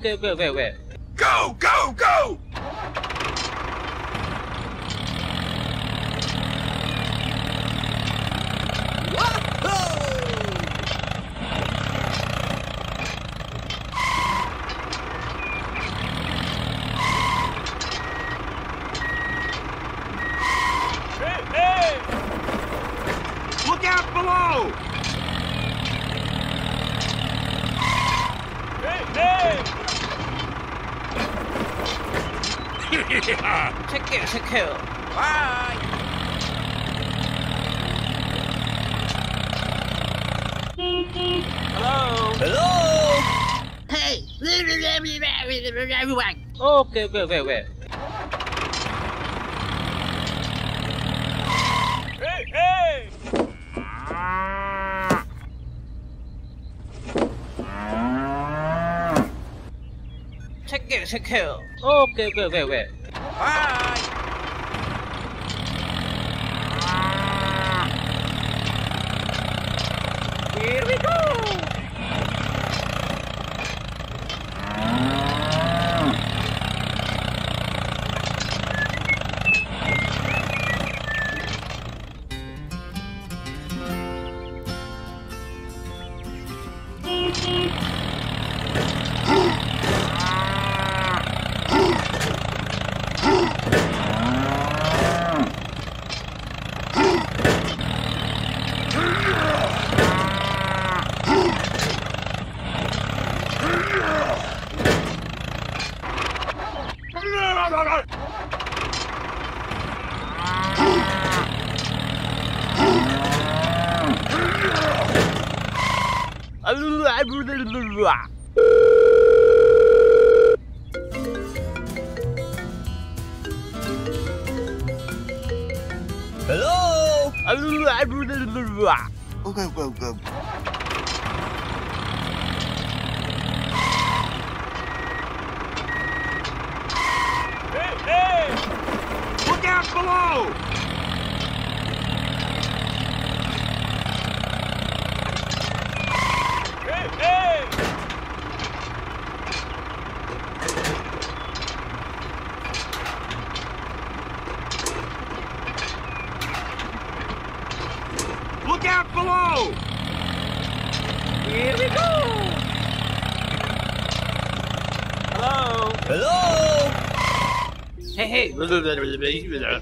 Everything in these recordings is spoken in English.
Okay, okay, okay, okay. Go, go, go! Hey! Look out below! Secure, secure. Bye. Hello. Hello. Hey, everyone. Okay, okay, okay, okay. Hey, hey. Check it, check it. Okay, okay, okay, okay. Bye. Hello? Hello. whatever the,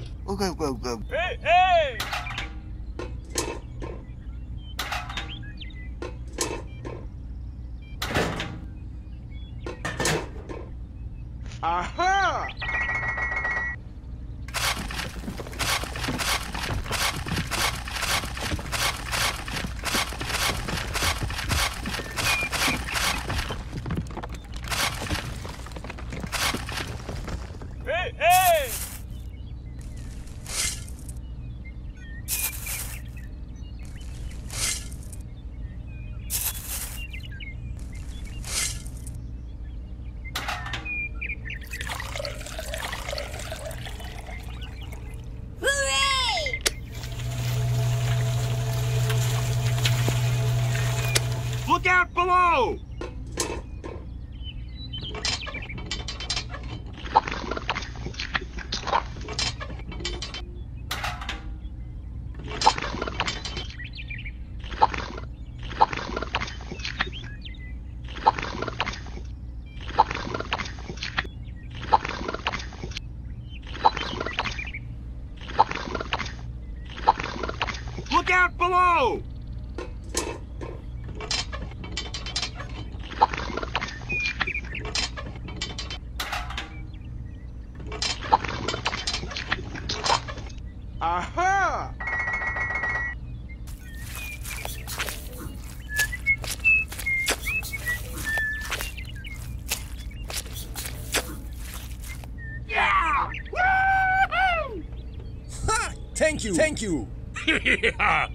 you. Thank you.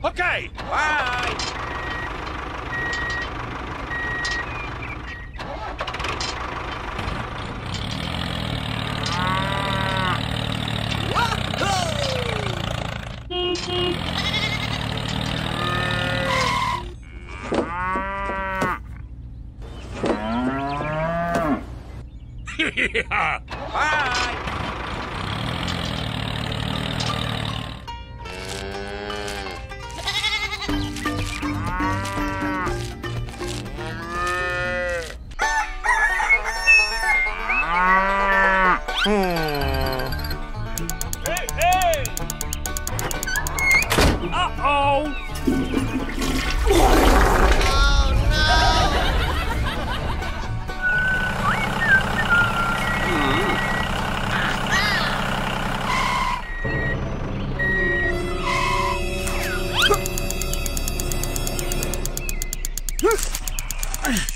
okay, bye. Ugh.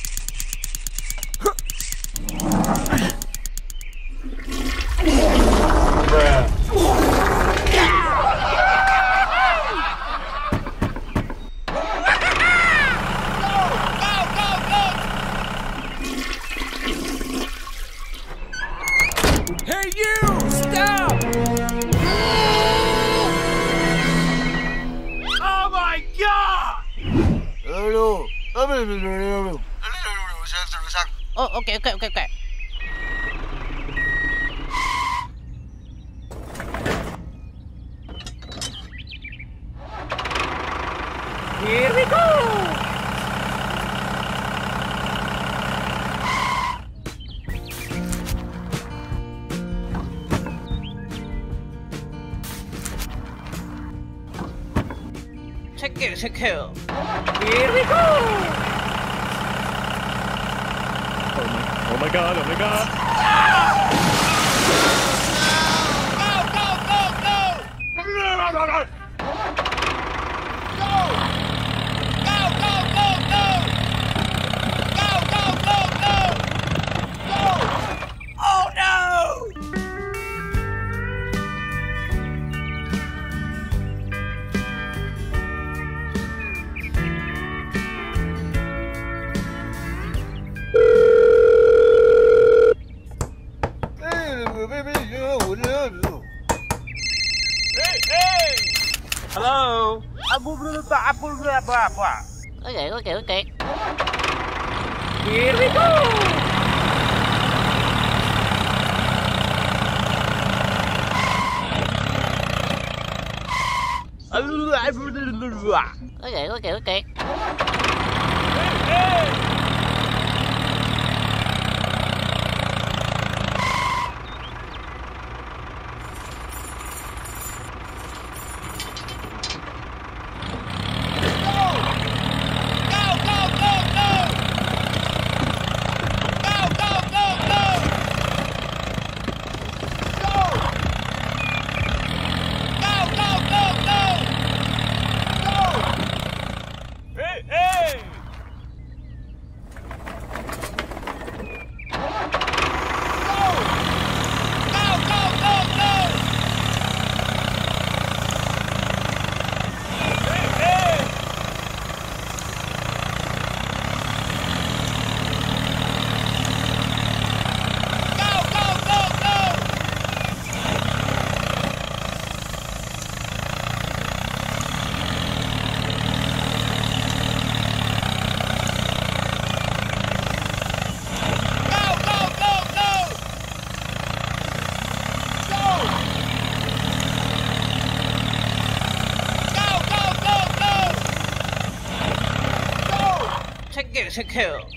Check it,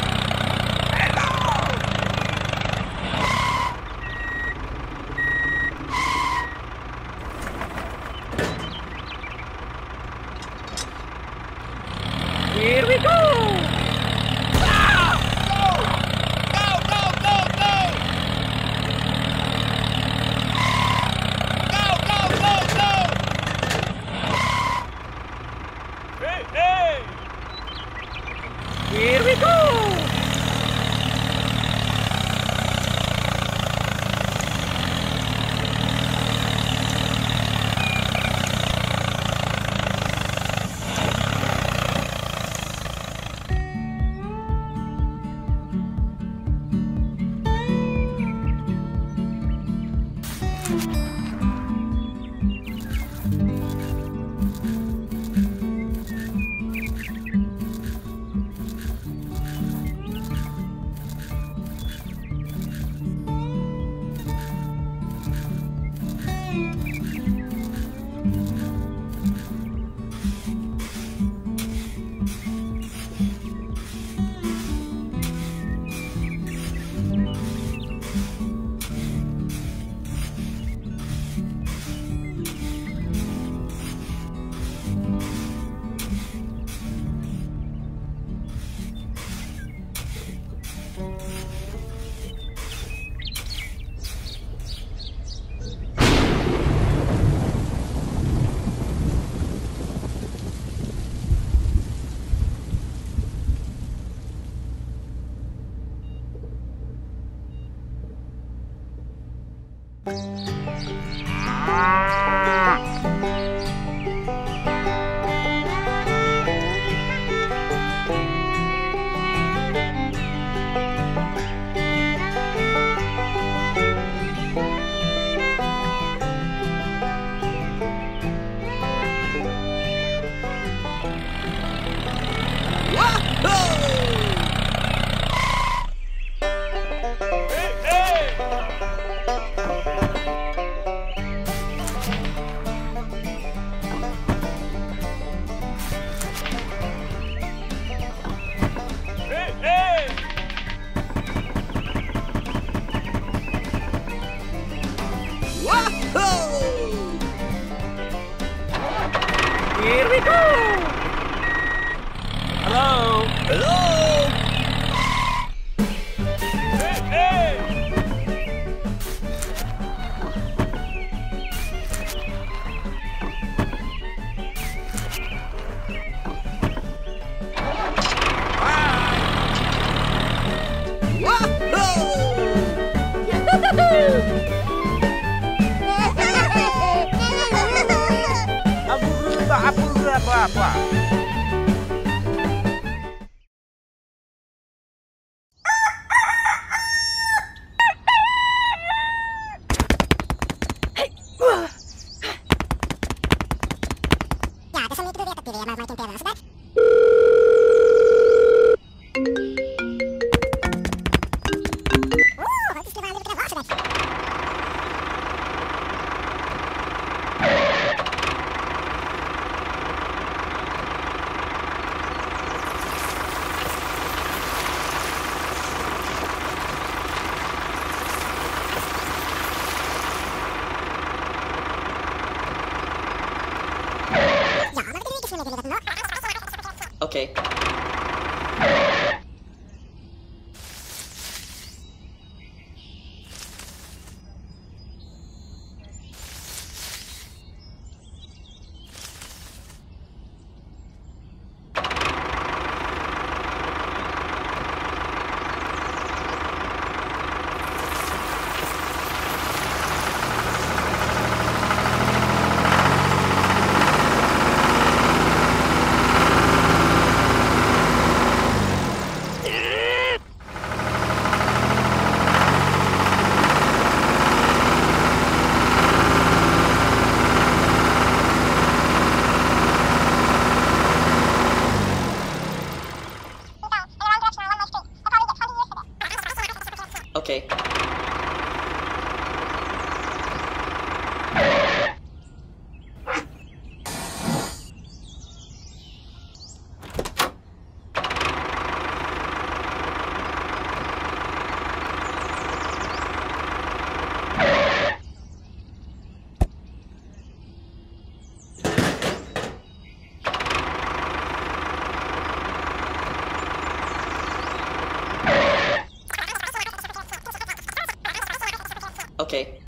Hey, Hello. Ligger Okej.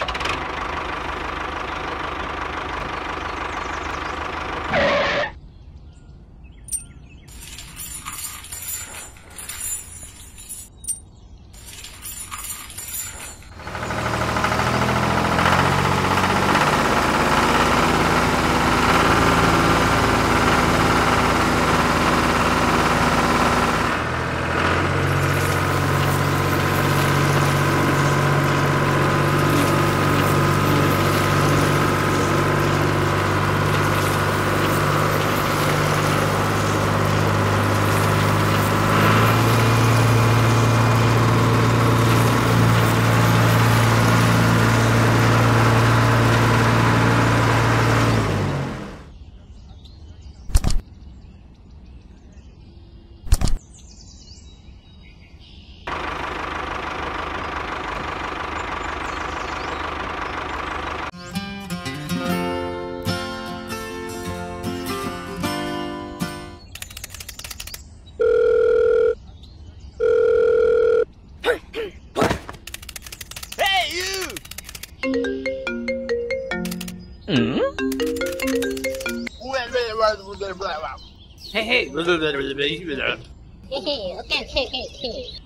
Hey, hey. Hey, hey. Okay, okay, okay, okay.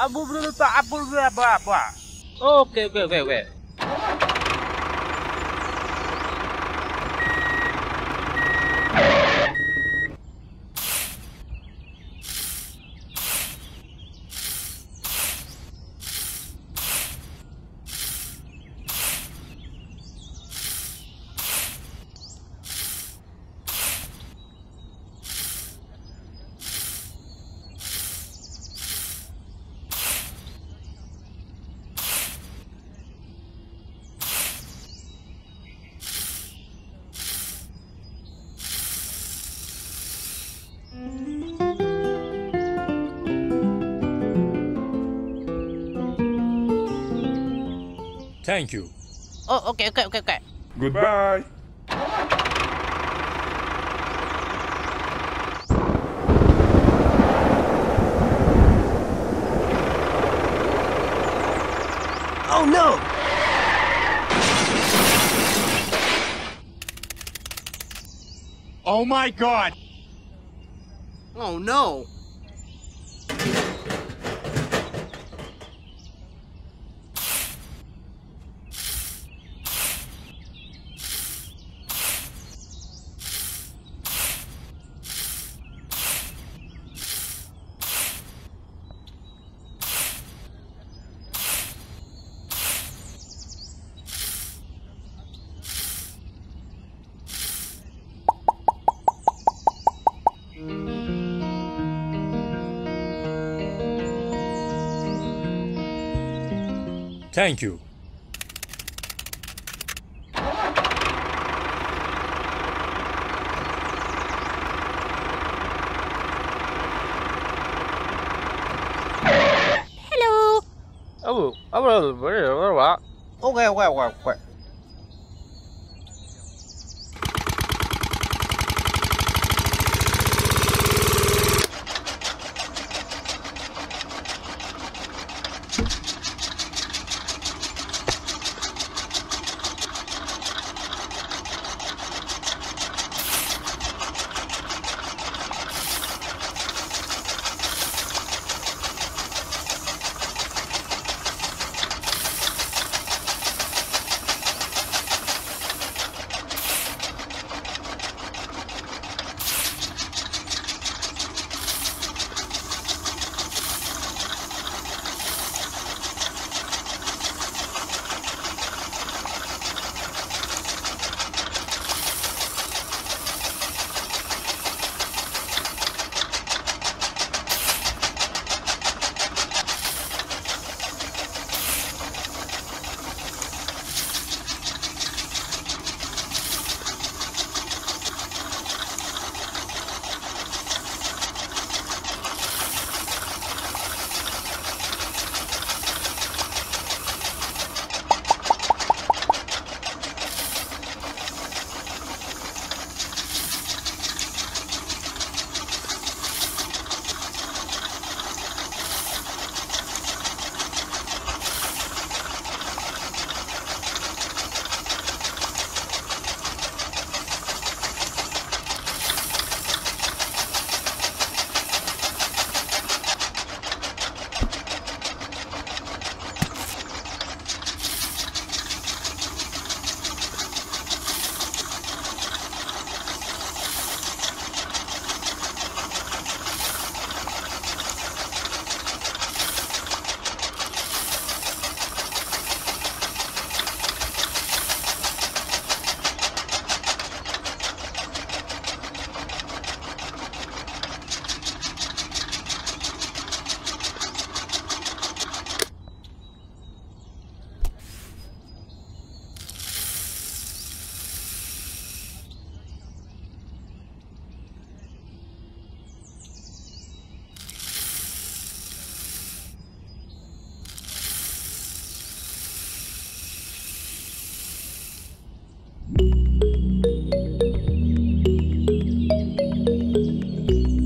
Abu, Abu, Abu, Abu, Abu, Abu. Okay, okay, okay, okay. Thank you. Oh, OK OK OK okay. Goodbye. Oh no! Oh my god! Oh no! Thank you. 啊不啊不是不是不是我。OK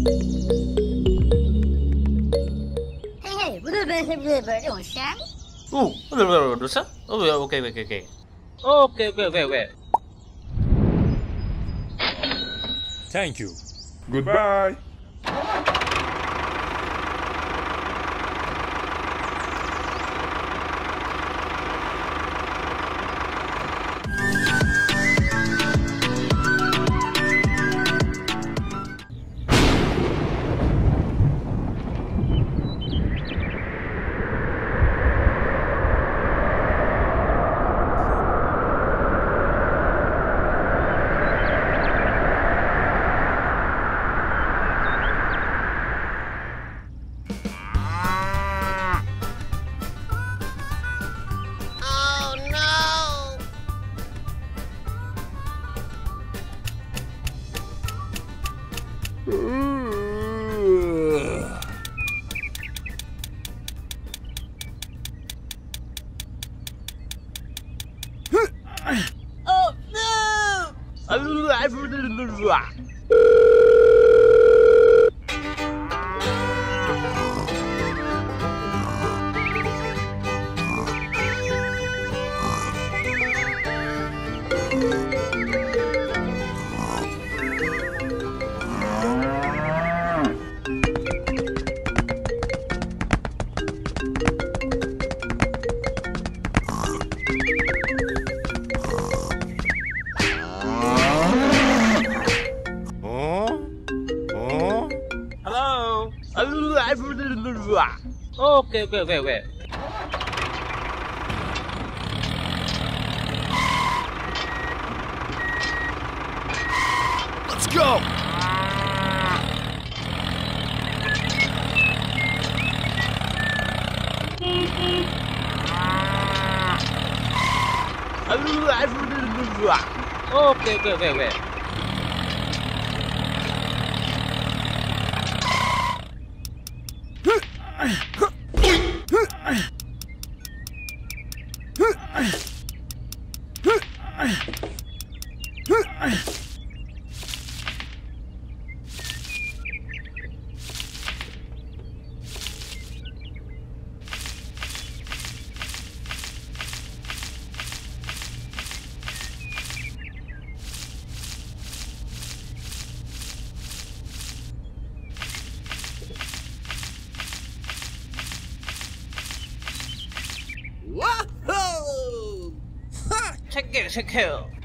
Hey, hey, oh, Sam? Oh, okay, okay, okay. Okay, wait, wait, wait. Thank you. Goodbye. Okay, okay, okay, okay. Let's go! Okay, okay, okay, okay. Check it,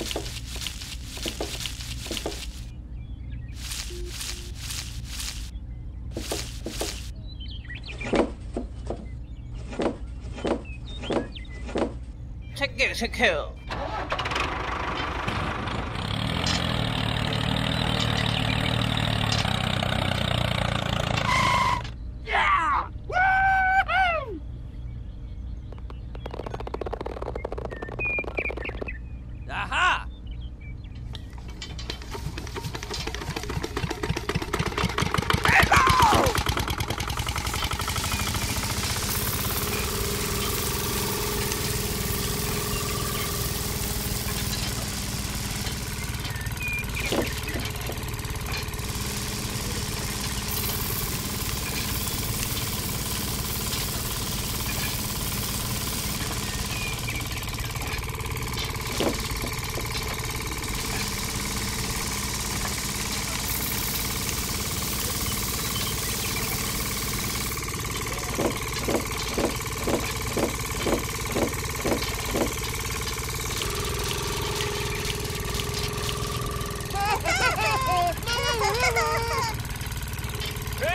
Check it, check it.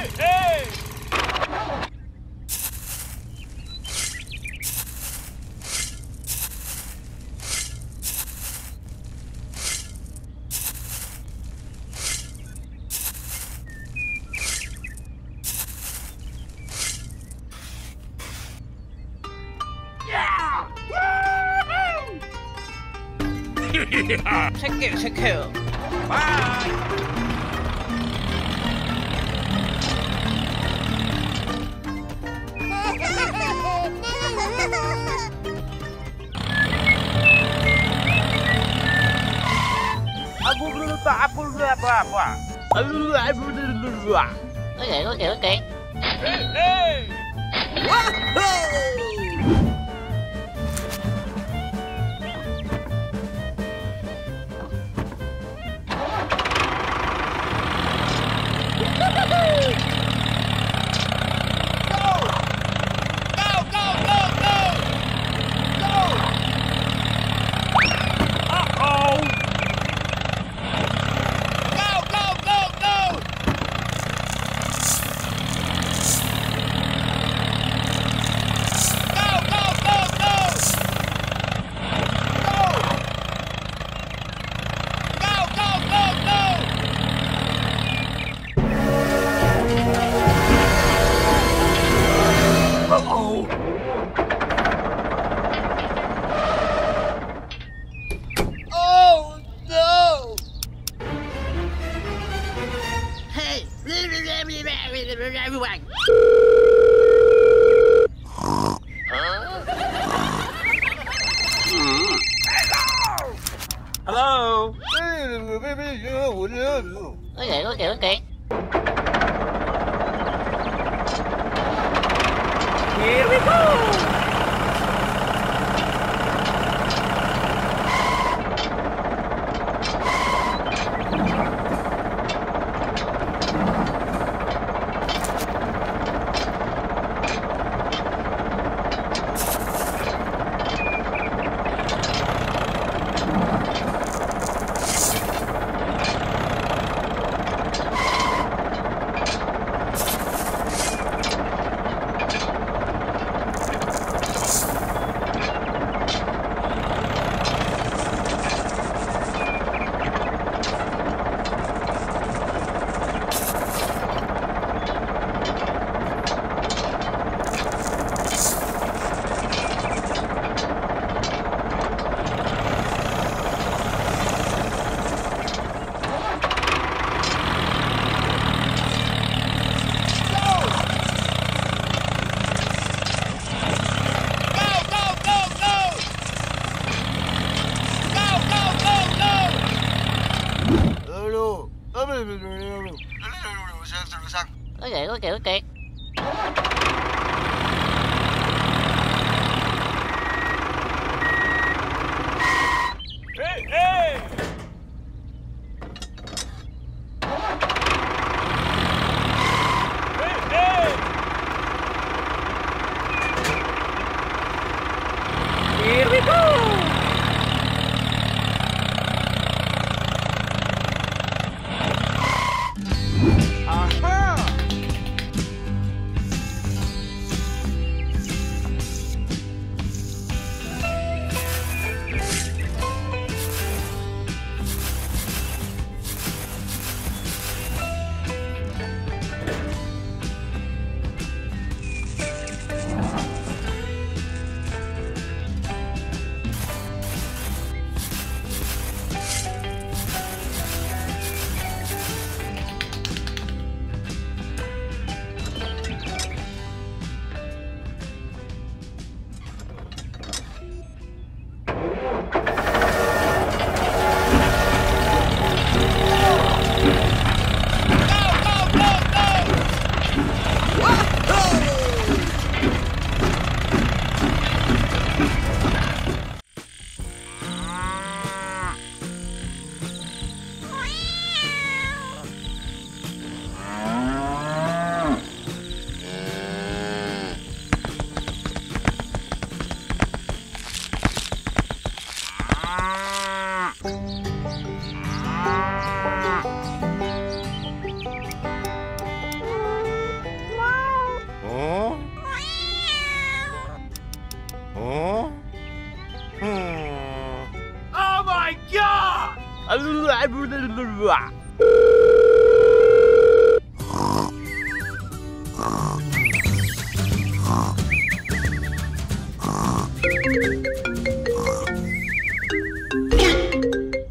Hey, hey! yeah. Check it, check OK OK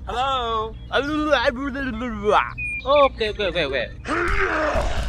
Hello? Oh, OK OK OK OK。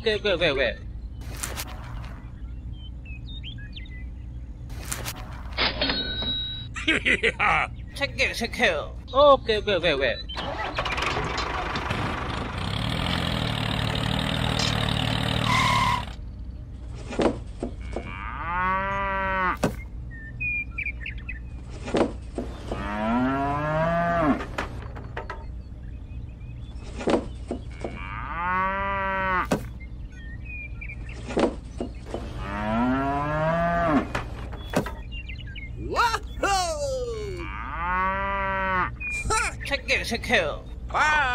오케이 오케이 왜 왜? 체크 체크. 오케이 오케이 왜 왜? to kill. Wow!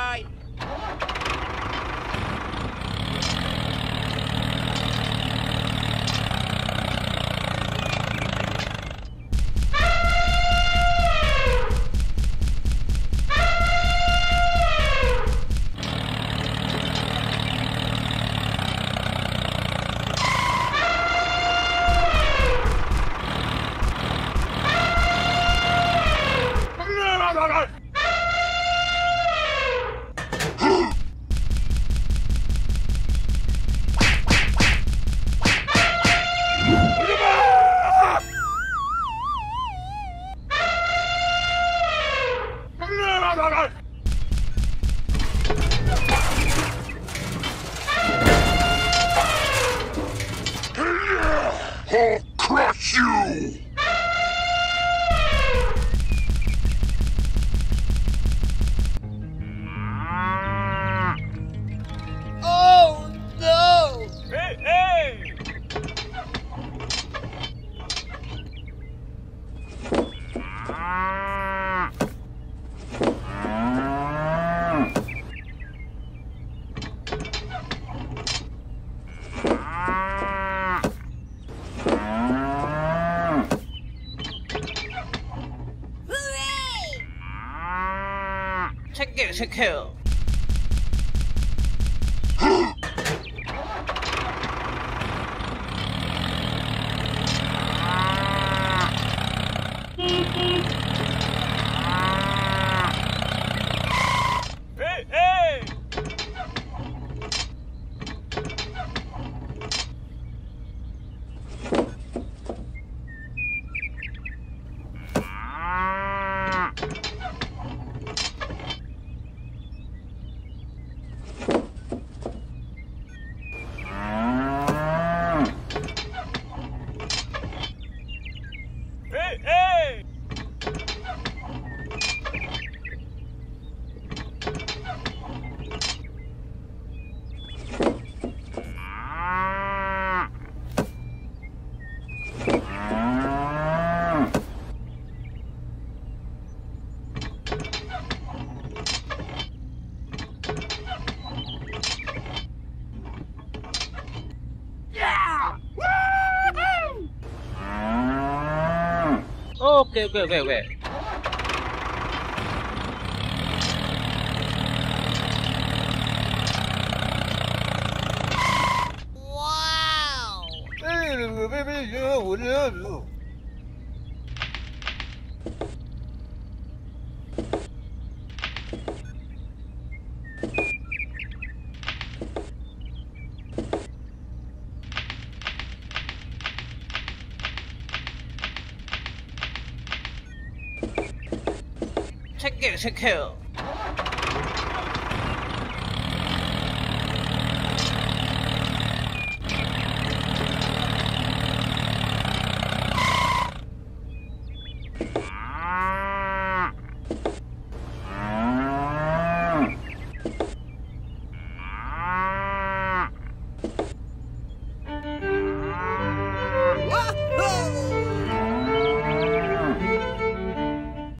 to kill. 喂喂喂 to kill.